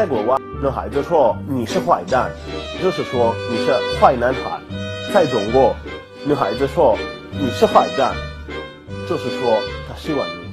在国外女孩子说你是坏蛋就是说你是坏男孩。在中国女孩子说你是坏蛋就是说她喜欢你